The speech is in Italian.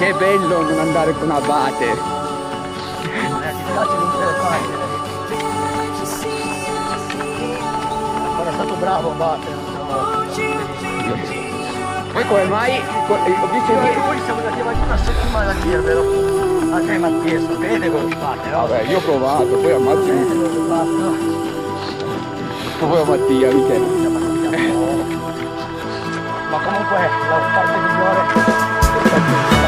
Che bello non andare con Abate. Eh, non te le fai. Ancora stato bravo Abate. Poi come mai? Eh, ho visto che... voi siamo andati avanti una settimana a dirvelo. A te Mattia, sapete come fate, no? Vabbè, io ho provato, poi ammazzo Sapete fatto? poi a Mattia, Michele. Ma comunque la parte migliore